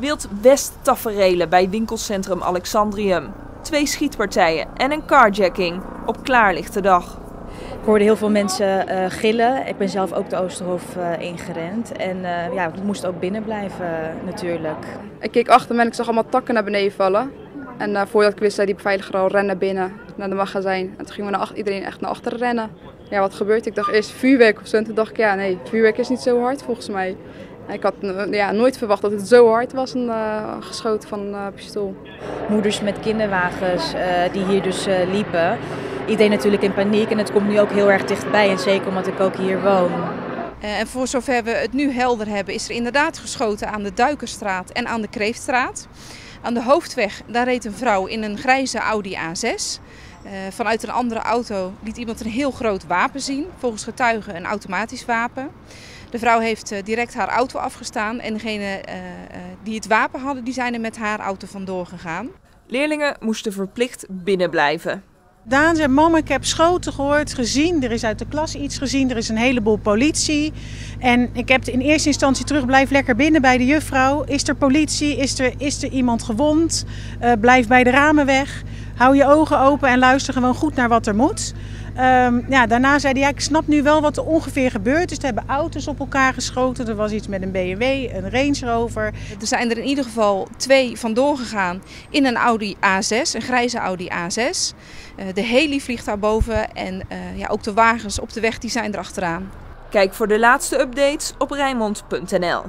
Wild West taferelen bij winkelcentrum Alexandrium. Twee schietpartijen en een carjacking op klaarlichte dag. Ik hoorde heel veel mensen uh, gillen. Ik ben zelf ook de Oosterhof uh, ingerend. En uh, ja, we moesten ook binnen blijven natuurlijk. Ik keek achter me en ik zag allemaal takken naar beneden vallen. En voordat ik wist, zei die beveiliger al rennen binnen naar de magazijn. En toen gingen we naar iedereen echt naar achteren rennen. Ja, wat gebeurt? Ik dacht eerst vuurwerk of zo. En toen dacht ik, ja nee, vuurwerk is niet zo hard volgens mij. Ik had ja, nooit verwacht dat het zo hard was, een uh, geschoten van een uh, pistool. Moeders met kinderwagens uh, die hier dus liepen. Iedereen natuurlijk in paniek en het komt nu ook heel erg dichtbij. En zeker omdat ik ook hier woon. En voor zover we het nu helder hebben, is er inderdaad geschoten aan de Duikerstraat en aan de Kreeftstraat. Aan de hoofdweg, daar reed een vrouw in een grijze Audi A6. Uh, vanuit een andere auto liet iemand een heel groot wapen zien, volgens getuigen een automatisch wapen. De vrouw heeft uh, direct haar auto afgestaan en degene uh, die het wapen hadden, die zijn er met haar auto vandoor gegaan. Leerlingen moesten verplicht binnen blijven. Daan zei, mama, ik heb schoten gehoord, gezien. Er is uit de klas iets gezien. Er is een heleboel politie. En ik heb in eerste instantie terug, blijf lekker binnen bij de juffrouw. Is er politie? Is er, is er iemand gewond? Uh, blijf bij de ramen weg. Hou je ogen open en luister gewoon goed naar wat er moet. Um, ja, daarna zei hij, ja, ik snap nu wel wat er ongeveer gebeurd is. Er hebben auto's op elkaar geschoten. Er was iets met een BMW, een Range Rover. Er zijn er in ieder geval twee vandoor gegaan in een Audi A6, een grijze Audi A6. Uh, de heli vliegt daarboven en uh, ja, ook de wagens op de weg die zijn erachteraan. Kijk voor de laatste updates op Rijnmond.nl.